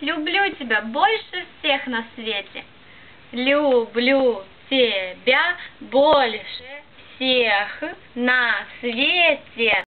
люблю тебя больше всех на свете. Люблю тебя больше всех на свете.